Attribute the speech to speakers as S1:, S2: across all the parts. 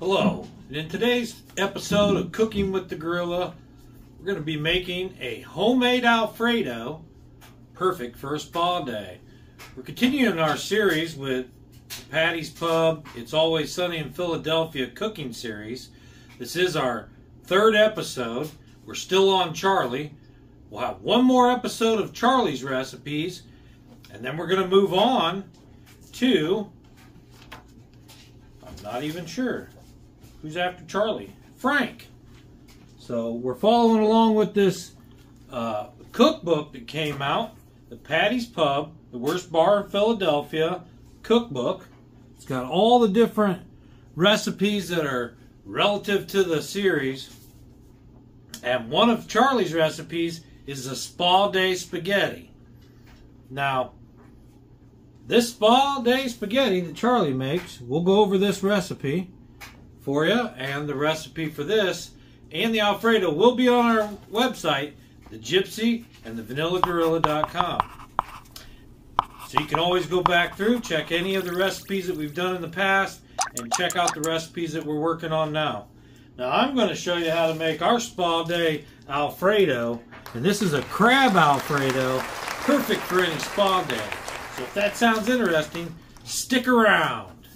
S1: Hello. In today's episode of Cooking with the Gorilla, we're going to be making a homemade Alfredo, perfect for a spa day. We're continuing our series with Paddy's Pub, It's Always Sunny in Philadelphia cooking series. This is our third episode. We're still on Charlie. We'll have one more episode of Charlie's recipes, and then we're going to move on to. I'm not even sure. Who's after Charlie? Frank. So we're following along with this uh, cookbook that came out, the Paddy's Pub, the worst bar in Philadelphia cookbook. It's got all the different recipes that are relative to the series. And one of Charlie's recipes is a spa day spaghetti. Now, this spa day spaghetti that Charlie makes, we'll go over this recipe for you and the recipe for this and the Alfredo will be on our website, the Gypsy and the VanillaGorilla.com. So you can always go back through, check any of the recipes that we've done in the past, and check out the recipes that we're working on now. Now I'm going to show you how to make our spa day Alfredo, and this is a crab Alfredo, perfect for any spa day. So if that sounds interesting, stick around.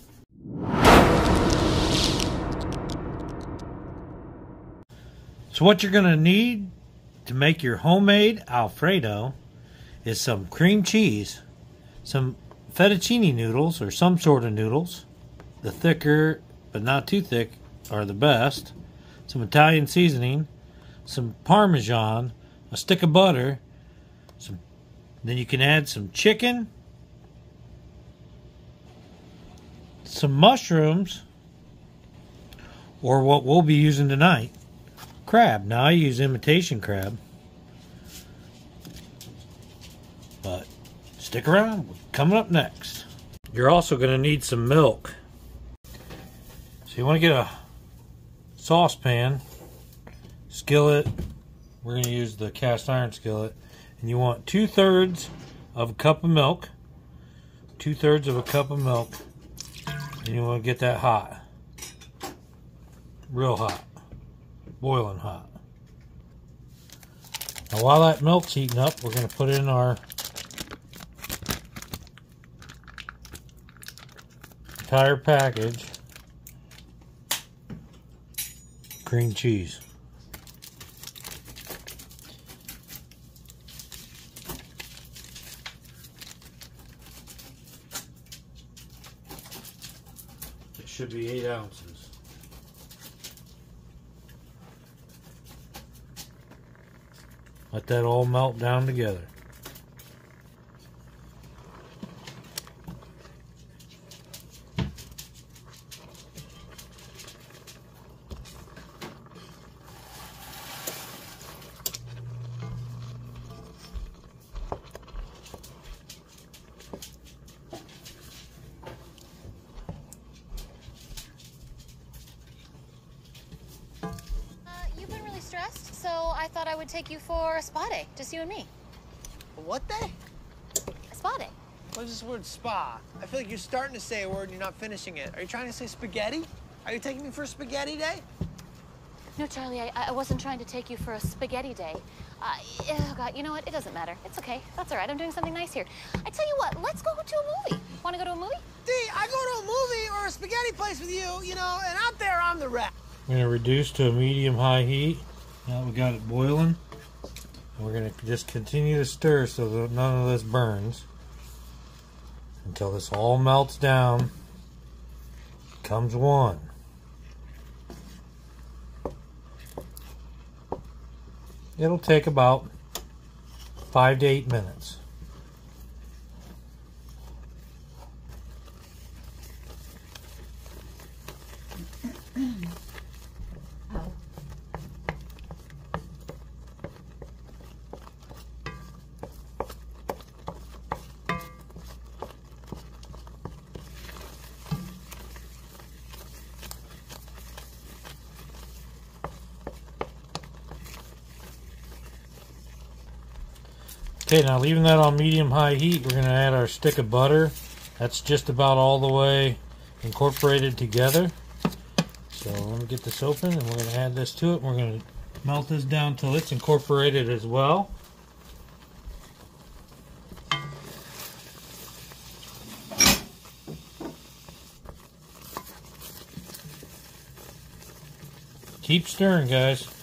S1: So what you're going to need to make your homemade Alfredo is some cream cheese, some fettuccine noodles or some sort of noodles. The thicker but not too thick are the best. Some Italian seasoning, some parmesan, a stick of butter, some then you can add some chicken, some mushrooms, or what we'll be using tonight, crab. Now I use imitation crab. But stick around, coming up next. You're also going to need some milk. So you want to get a saucepan, skillet. We're going to use the cast iron skillet. And you want two thirds of a cup of milk. Two thirds of a cup of milk. And you want to get that hot. Real hot boiling hot. Now while that milk's heating up, we're going to put in our entire package cream cheese. It should be eight ounces. Let that all melt down together.
S2: Stressed, so I thought I would take you for a spa day, just you and me.
S3: A what day?
S2: A spa day.
S3: What is this word spa? I feel like you're starting to say a word and you're not finishing it. Are you trying to say spaghetti? Are you taking me for a spaghetti day?
S2: No, Charlie, I, I wasn't trying to take you for a spaghetti day. Uh, oh, God, you know what? It doesn't matter. It's okay. That's all right. I'm doing something nice here. I tell you what, let's go to a movie. Want to go to a movie?
S3: Dee, I go to a movie or a spaghetti place with you, you know, and out there I'm the rep.
S1: I'm going to reduce to a medium-high heat. Now we got it boiling. We're going to just continue to stir so that none of this burns until this all melts down. Comes one. It'll take about five to eight minutes. Okay, now leaving that on medium-high heat, we're going to add our stick of butter. That's just about all the way incorporated together. So let me get this open and we're going to add this to it. We're going to melt this down till it's incorporated as well. Keep stirring, guys.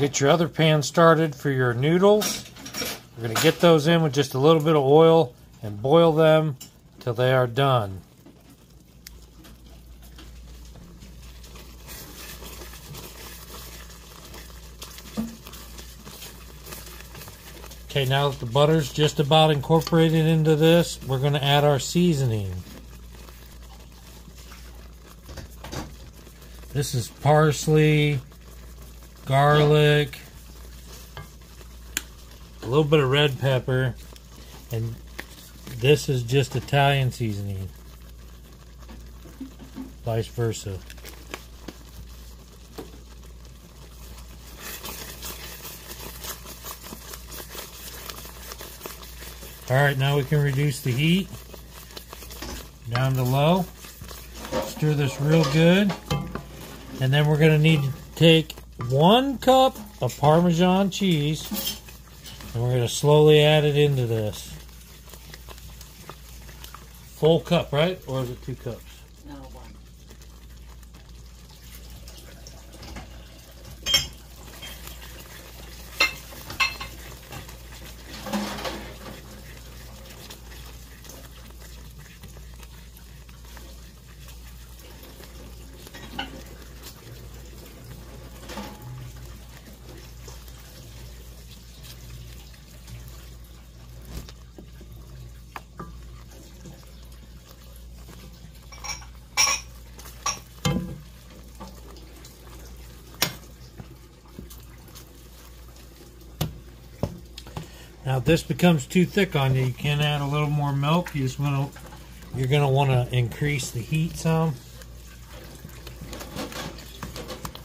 S1: Get your other pan started for your noodles. We're going to get those in with just a little bit of oil and boil them till they are done. Okay, now that the butter's just about incorporated into this, we're going to add our seasoning. This is parsley, garlic, a little bit of red pepper, and this is just Italian seasoning. Vice versa. Alright, now we can reduce the heat down to low. Stir this real good. And then we're going to need to take one cup of Parmesan cheese and we're going to slowly add it into this. Full cup, right? Or is it two cups? Now, if this becomes too thick on you, you can add a little more milk. You just want to, you're going to want to increase the heat some,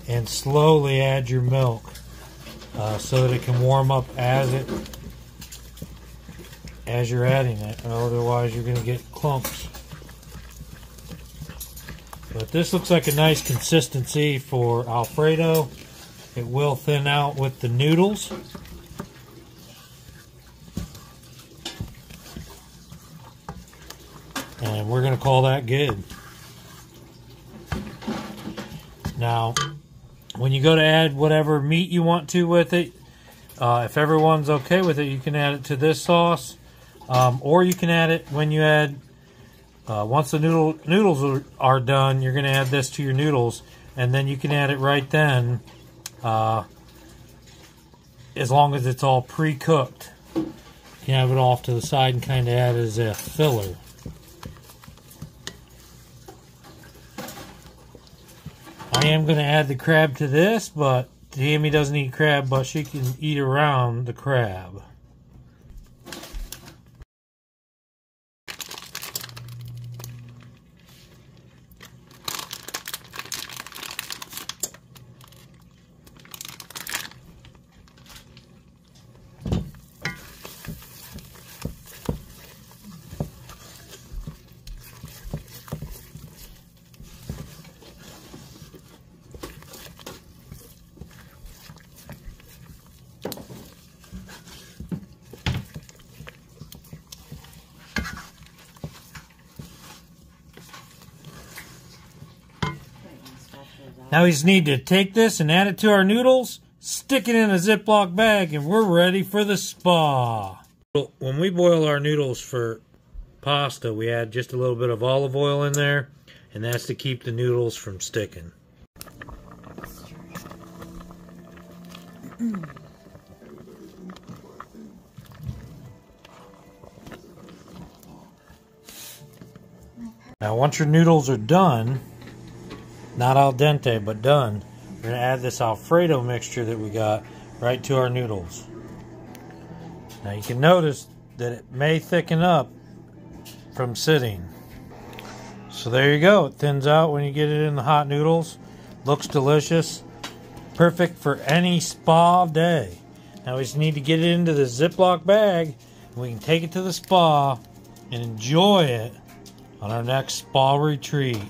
S1: and slowly add your milk uh, so that it can warm up as it as you're adding it. Otherwise, you're going to get clumps. But this looks like a nice consistency for Alfredo. It will thin out with the noodles. And we're going to call that good. Now, when you go to add whatever meat you want to with it, uh, if everyone's okay with it, you can add it to this sauce, um, or you can add it when you add. Uh, once the noodle noodles are, are done, you're going to add this to your noodles, and then you can add it right then, uh, as long as it's all pre-cooked. You can have it off to the side and kind of add as a filler. I am going to add the crab to this, but Tammy doesn't eat crab, but she can eat around the crab. Now we just need to take this and add it to our noodles, stick it in a Ziploc bag, and we're ready for the spa. When we boil our noodles for pasta, we add just a little bit of olive oil in there, and that's to keep the noodles from sticking. Now once your noodles are done, not al dente, but done, we're going to add this Alfredo mixture that we got right to our noodles. Now, you can notice that it may thicken up from sitting. So there you go. It thins out when you get it in the hot noodles. Looks delicious. Perfect for any spa day. Now we just need to get it into the Ziploc bag and we can take it to the spa and enjoy it on our next spa retreat.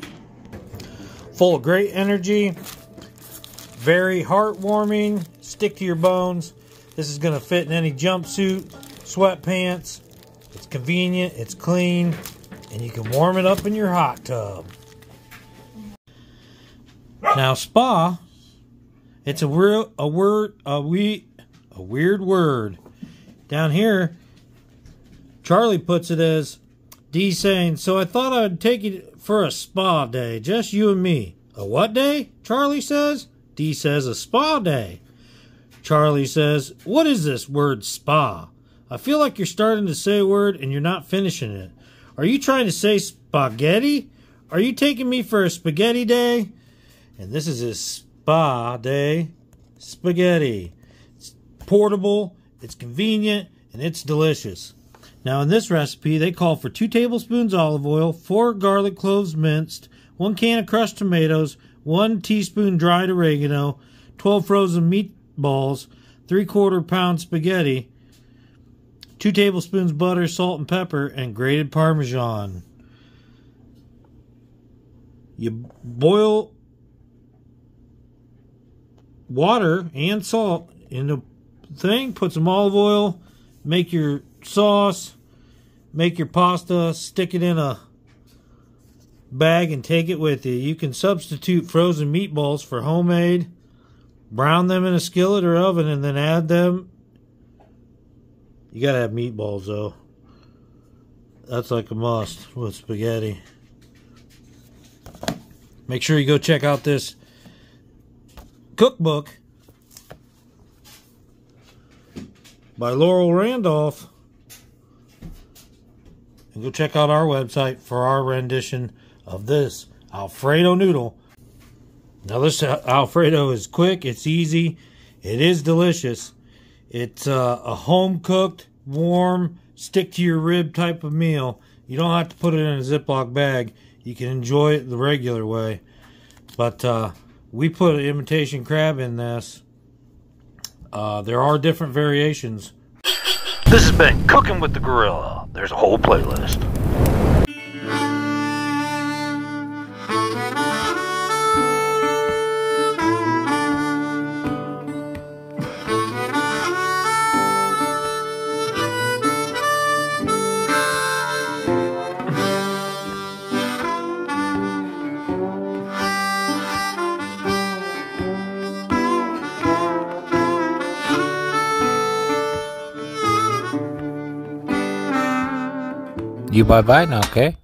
S1: Full of great energy, very heartwarming, stick to your bones. This is going to fit in any jumpsuit, sweatpants. It's convenient, it's clean, and you can warm it up in your hot tub. Now, spa, it's a real a word a we a weird word. Down here, Charlie puts it as Dee saying, "So I thought I'd take you for a spa day, just you and me." A what day? Charlie says. Dee says a spa day. Charlie says, "What is this word spa?" I feel like you're starting to say a word and you're not finishing it. Are you trying to say spaghetti? Are you taking me for a spaghetti day? And this is a spa day spaghetti. It's portable, it's convenient, and it's delicious. Now, in this recipe, they call for two tablespoons olive oil, four garlic cloves minced, one can of crushed tomatoes, one teaspoon dried oregano, 12 frozen meatballs, three quarter pound spaghetti, two tablespoons butter, salt, and pepper, and grated parmesan. You boil water and salt in the thing, put some olive oil, make your sauce, make your pasta, stick it in a bag and take it with you. You can substitute frozen meatballs for homemade, brown them in a skillet or oven, and then add them you gotta have meatballs though. That's like a must with spaghetti. Make sure you go check out this cookbook by Laurel Randolph. And go check out our website for our rendition of this Alfredo noodle. Now this Alfredo is quick, it's easy, it is delicious. It's uh, a home cooked, warm, stick to your rib type of meal. You don't have to put it in a Ziploc bag. You can enjoy it the regular way. But uh, we put an imitation crab in this. Uh, there are different variations. This has been Cooking with the Gorilla. There's a whole playlist.
S4: You bye bye now, okay?